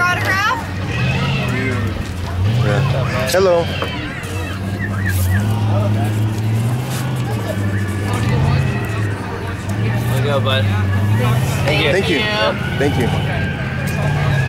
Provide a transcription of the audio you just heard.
autograph? Yeah. Hello. There you go, bud. Thank you. Thank you. Thank you.